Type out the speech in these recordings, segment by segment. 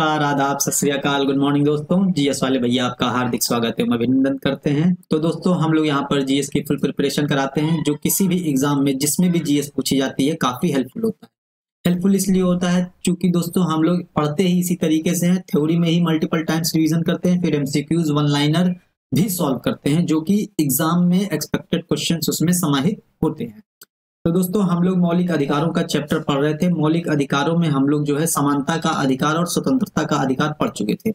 नमस्कार, आदाब, सत गुड मॉर्निंग दोस्तों। जीएस वाले भैया, आपका हार्दिक स्वागत है। अभिनंदन करते हैं। तो दोस्तों, हम लोग यहाँ पर जीएस की फुल प्रिपरेशन कराते हैं, जो किसी भी एग्ज़ाम में, जिसमें भी जीएस पूछी जाती है, काफ़ी हेल्पफुल होता है। हेल्पफुल इसलिए होता है, क्योंकि दोस्तों, हम लोग पढ़ते ही इसी तरीके से हैं थ्योरी में ही मल्टीपल टाइम्स रिविजन करते हैं, फिर एमसीक्यूज वन लाइनर भी सॉल्व करते हैं, जो कि एग्ज़ाम में एक्सपेक्टेड क्वेश्चन उसमें समाहित होते हैं। तो दोस्तों, हम लोग मौलिक अधिकारों का चैप्टर पढ़ रहे थे। मौलिक अधिकारों में हम लोग जो है समानता का अधिकार और स्वतंत्रता का अधिकार पढ़ चुके थे।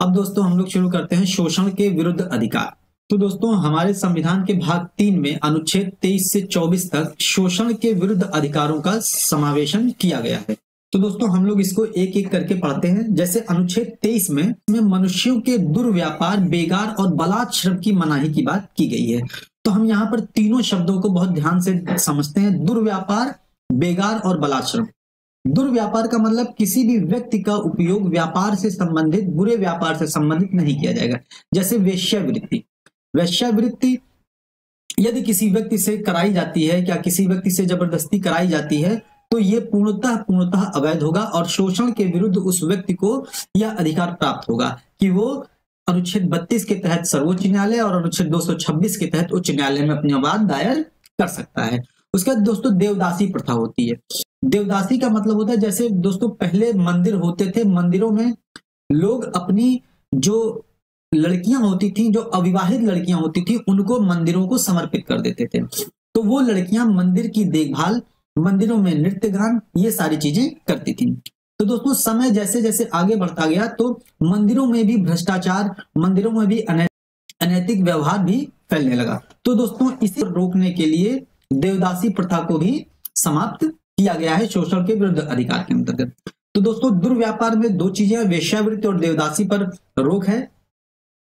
अब दोस्तों, हम लोग शुरू करते हैं शोषण के विरुद्ध अधिकार। तो दोस्तों, हमारे संविधान के भाग तीन में अनुच्छेद 23 से 24 तक शोषण के विरुद्ध अधिकारों का समावेशन किया गया है। तो दोस्तों, हम लोग इसको एक एक करके पढ़ते हैं। जैसे अनुच्छेद 23 में मनुष्यों के दुर्व्यापार बेगार और बलात् श्रम की मनाही की बात की गई है। तो हम यहाँ पर तीनों शब्दों को बहुत ध्यान से समझते हैं। दुर्व्यापार, बेगार और बलाश्रम। दुर्व्यापार का मतलब किसी भी व्यक्ति का उपयोग व्यापार से संबंधित, बुरे व्यापार से संबंधित नहीं किया जाएगा। जैसे वेश्यावृत्ति। वेश्यावृत्ति, यदि किसी व्यक्ति से कराई जाती है या किसी व्यक्ति से ज़बरदस्ती कराई जाती है तो ये पूर्णतः पूर्णतः अवैध होगा और शोषण के विरुद्ध उस व्यक्ति को यह अधिकार प्राप्त होगा कि वो अनुच्छेद 32 के तहत सर्वोच्च न्यायालय और अनुच्छेद 226 के तहत उच्च न्यायालय में अपनी आवाज़ दायर कर सकता है। उसके बाद दोस्तों, देवदासी प्रथा होती है। देवदासी का मतलब होता है, जैसे दोस्तों, पहले मंदिर होते थे, मंदिरों में लोग अपनी जो लड़कियाँ होती थी, जो अविवाहित लड़कियाँ होती थी, उनको मंदिरों को समर्पित कर देते थे। तो वो लड़कियाँ मंदिर की देखभाल, मंदिरों में नृत्य गान, ये सारी चीज़ें करती थी। तो दोस्तों, समय जैसे जैसे आगे बढ़ता गया तो मंदिरों में भी भ्रष्टाचार, मंदिरों में भी अनैतिक व्यवहार भी फैलने लगा। तो दोस्तों, इसे रोकने के लिए देवदासी प्रथा को भी समाप्त किया गया है शोषण के विरुद्ध अधिकार के अंतर्गत। तो दोस्तों, दुर्व्यापार में दो चीज़ें वेश्यावृत्ति और देवदासी पर रोक है।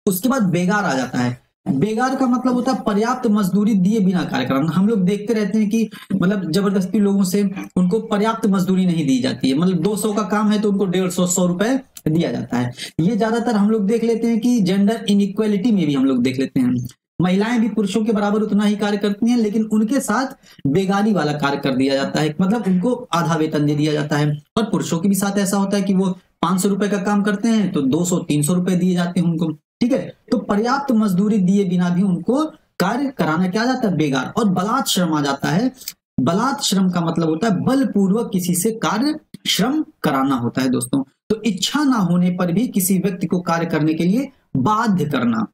उसके बाद बेगार आ जाता है। बेगार का मतलब होता है पर्याप्त मजदूरी दिए बिना कार्य कराना हम लोग देखते रहते हैं कि मतलब ज़बरदस्ती लोगों से उनको पर्याप्त मजदूरी नहीं दी जाती है। मतलब 200 का काम है तो उनको डेढ़ सौ सौ रुपए दिया जाता है। ये ज़्यादातर हम लोग देख लेते हैं कि जेंडर इनइक्वेलिटी में भी हम लोग देख लेते हैं। महिलाएँ भी पुरुषों के बराबर उतना ही कार्य करती हैं, लेकिन उनके साथ बेगारी वाला कार्य कर दिया जाता है। मतलब उनको आधा वेतन दे दिया जाता है। और पुरुषों के भी साथ ऐसा होता है कि वो पाँच सौ रुपए का काम करते हैं तो दो सौ, तीन सौ रुपए दिए जाते हैं उनको। ठीक है? तो पर्याप्त मजदूरी दिए बिना भी उनको कार्य कराना क्या जाता है? बेगार और बलात् श्रम आ जाता है। बलात् श्रम का मतलब होता है बलपूर्वक किसी से कार्य श्रम कराना होता है दोस्तों। तो इच्छा ना होने पर भी किसी व्यक्ति को कार्य करने के लिए बाध्य करना।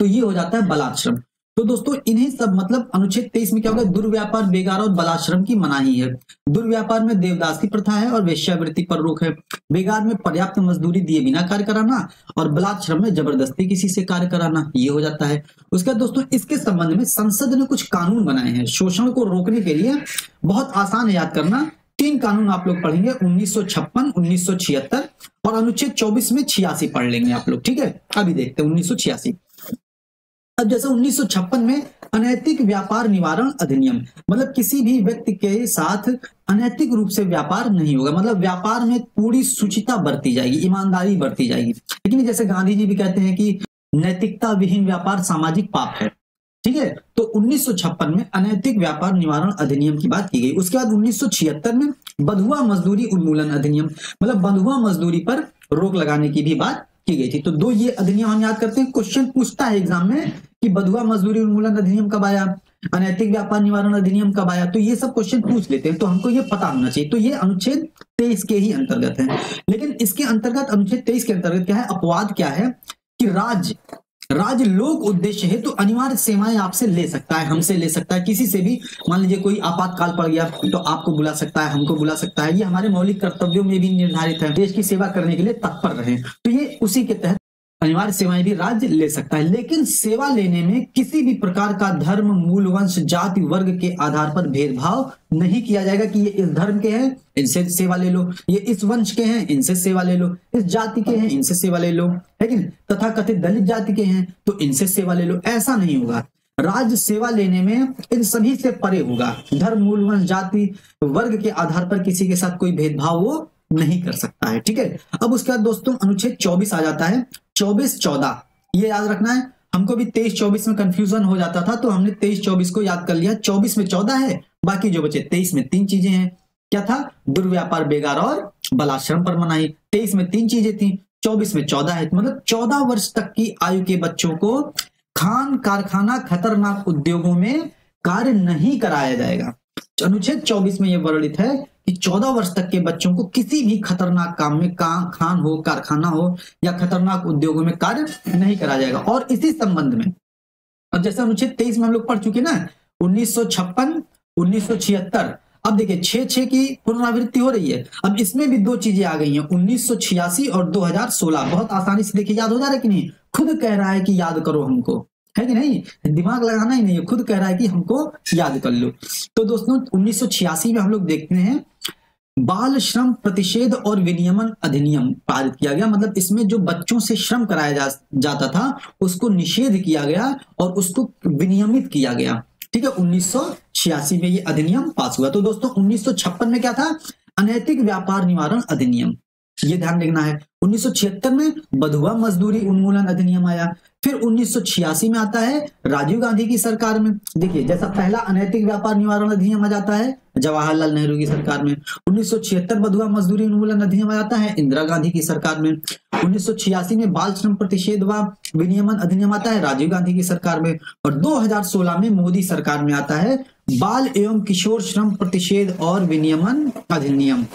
तो ये हो जाता है बलाश्रम तो दोस्तों, इन्हीं सब मतलब अनुच्छेद तेईस में क्या होगा? दुर्व्यापार, बेगार और बलाश्रम की मनाही है। दुर्व्यापार में देवदासी प्रथा है और वेश्यावृत्ति पर रोक है। बेगार में पर्याप्त मजदूरी दिए बिना कार्य कराना और बलाश्रम में ज़बरदस्ती किसी से कार्य कराना, ये हो जाता है। उसके बाद दोस्तों, इसके संबंध में संसद ने कुछ कानून बनाए हैं। शोषण को रोकने के लिए बहुत आसान याद करना, तीन कानून आप लोग पढ़ेंगे, उन्नीस सौ और अनुच्छेद 24 में छियासी पढ़ लेंगे आप लोग, ठीक है? अभी देखते हैं, उन्नीस सौ छियासी। अब जैसे 1956 में अनैतिक व्यापार निवारण अधिनियम मतलब किसी भी व्यक्ति के साथ अनैतिक रूप से व्यापार नहीं होगा मतलब व्यापार में पूरी सुचिता बरती जाएगी, ईमानदारी बरती जाएगी। लेकिन जैसे गांधी जी भी कहते हैं कि नैतिकता विहीन व्यापार सामाजिक पाप है, ठीक है? तो उन्नीस सौ छप्पन में अनैतिक व्यापार निवारण अधिनियम की बात की गई। उसके बाद उन्नीस सौ छिहत्तर में बधुआ मजदूरी उन्मूलन अधिनियम मतलब बधुआ मजदूरी पर रोक लगाने की भी बात की गई थी। तो दो ये अधिनियम हम याद करते हैं। क्वेश्चन पूछता है एग्ज़ाम में कि बधुआ मजदूरी उन्मूलन अधिनियम कब आया? अनैतिक व्यापार निवारण अधिनियम कब आया? तो ये सब क्वेश्चन पूछ लेते हैं। तो हमको ये पता होना चाहिए। तो ये अनुच्छेद तेईस के ही अंतर्गत है। लेकिन इसके अंतर्गत, अनुच्छेद तेईस के अंतर्गत क्या है? अपवाद क्या है? कि राज्य राज्य लोक उद्देश्य है तो अनिवार्य सेवाएँ आपसे ले सकता है, हमसे ले सकता है, किसी से भी। मान लीजिए कोई आपातकाल पड़ गया तो आपको बुला सकता है, हमको बुला सकता है। ये हमारे मौलिक कर्तव्यों में भी निर्धारित है। देश की सेवा करने के लिए तत्पर रहे। तो ये उसी के तहत अनिवार्य सेवाएँ भी राज्य ले सकता है, लेकिन सेवा लेने में किसी भी प्रकार का धर्म मूल वंश जाति, वर्ग के आधार पर भेदभाव नहीं किया जाएगा कि ये इस धर्म के हैं, इनसे सेवा ले लो। ये इस वंश के हैं, इनसे सेवा ले लो। इस जाति के हैं, इनसे सेवा ले लो। है कि तथा कथित दलित जाति के हैं तो इनसे सेवा ले लो। ऐसा नहीं होगा। राज्य सेवा लेने में इन सभी से परे होगा। धर्म मूल वंश जाति, वर्ग के आधार पर किसी के साथ कोई भेदभाव वो नहीं कर सकता है, ठीक है? अब उसके बाद दोस्तों, अनुच्छेद 24 आ जाता है। 24 14 ये याद रखना है। हमको भी 23 24 में कंफ्यूजन हो जाता था तो हमने 23 24 को याद कर लिया। 24 में 14 है, बाकी जो बचे 23 में तीन चीज़ें हैं। क्या था? दुर्व्यापार बेगार और बलाश्रम पर मनाई तेईस में तीन चीज़ें थी, चौबीस में चौदह है। मतलब चौदह वर्ष तक की आयु के बच्चों को खान कारखाना खतरनाक उद्योगों में कार्य नहीं कराया जाएगा। अनुच्छेद 24 में यह वर्णित है कि 14 वर्ष तक के बच्चों को किसी भी खतरनाक काम में का, खान हो कारखाना हो या खतरनाक उद्योगों में कार्य नहीं करा जाएगा। और इसी संबंध में अब जैसे अनुच्छेद 23 में हम लोग पढ़ चुके ना उन्नीस सौ छप्पन उन्नीस सौ छिहत्तर अब देखिए छह छह की पुनरावृत्ति हो रही है। अब इसमें भी दो चीज़ें आ गई हैं उन्नीस सौ छियासी और 2016 बहुत आसानी से देखिए याद हो जा रहा है कि नहीं? खुद कह रहा है कि याद करो हमको। है कि नहीं? दिमाग लगाना ही नहीं खुद कह रहा है कि हमको याद कर लो। तो दोस्तों उन्नीस सौ छियासी में हम लोग देखते हैं बाल श्रम प्रतिषेध और विनियमन अधिनियम पारित किया गया। मतलब इसमें जो बच्चों से श्रम कराया जा, जाता था उसको निषेध किया गया और उसको विनियमित किया गया। ठीक है उन्नीस सौ छियासी में ये अधिनियम पास हुआ। तो दोस्तों उन्नीस सौ छप्पन में क्या था? अनैतिक व्यापार निवारण अधिनियम। ये ध्यान रखना है 1976 में बधुआ मजदूरी उन्मूलन अधिनियम आया। फिर 1986 में आता है राजीव गांधी की सरकार में। देखिए, जैसा पहला अनैतिक व्यापार निवारण अधिनियम आ जाता है, जवाहरलाल नेहरू की सरकार में। 1976 बधुआ मजदूरी उन्मूलन अधिनियम आ जाता है, इंदिरा गांधी की सरकार में। 1986 में बाल श्रम प्रतिषेध व विनियमन अधिनियम आता है, राजीव गांधी की सरकार में। और 2016 में मोदी सरकार में आता है, बाल एवं किशोर श्रम प्रतिषेध और विनियमन अधिनियम।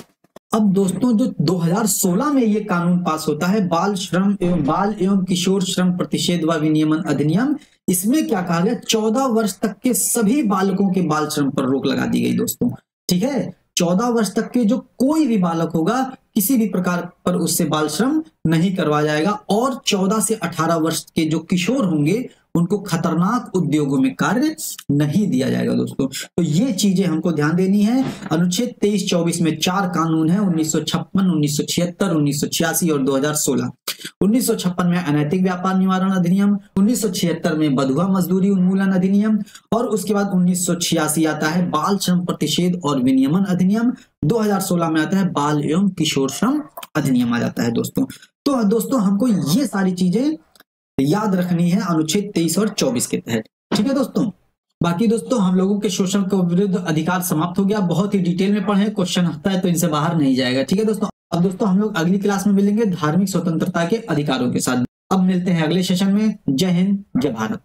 अब दोस्तों, जो 2016 में ये कानून पास होता है, बाल श्रम एवं बाल एवं किशोर श्रम प्रतिषेध व विनियमन अधिनियम, इसमें क्या कहा गया? चौदह वर्ष तक के सभी बालकों के बाल श्रम पर रोक लगा दी गई दोस्तों। ठीक है? चौदह वर्ष तक के जो कोई भी बालक होगा, किसी भी प्रकार पर उससे बाल श्रम नहीं करवाया जाएगा और चौदह से अठारह वर्ष के जो किशोर होंगे उनको खतरनाक उद्योगों में कार्य नहीं दिया जाएगा दोस्तों। तो ये चीज़ें हमको ध्यान देनी है। अनुच्छेद तेईस चौबीस में चार कानून है, उन्नीस सौ छप्पन, उन्नीस सौ छिहत्तर, उन्नीस सौ छियासी और 2016 1956 में अनैतिक व्यापार निवारण अधिनियम 1976 में बधुआ मजदूरी उन्मूलन अधिनियम और उसके बाद उन्नीस सौ छियासी आता है बाल श्रम प्रतिषेध और विनियमन अधिनियम। 2016 में आता है बाल एवं किशोर श्रम अधिनियम आ जाता है दोस्तों। तो दोस्तों हमको ये सारी चीज़ें याद रखनी है अनुच्छेद तेईस और चौबीस के तहत। ठीक है दोस्तों? बाकी दोस्तों, हम लोगों के शोषण के विरुद्ध अधिकार समाप्त हो गया। बहुत ही डिटेल में पढ़े, क्वेश्चन आता है तो इनसे बाहर नहीं जाएगा। ठीक है दोस्तों? अब दोस्तों, हम लोग अगली क्लास में मिलेंगे धार्मिक स्वतंत्रता के अधिकारों के साथ। अब मिलते हैं अगले सेशन में। जय हिंद, जय भारत।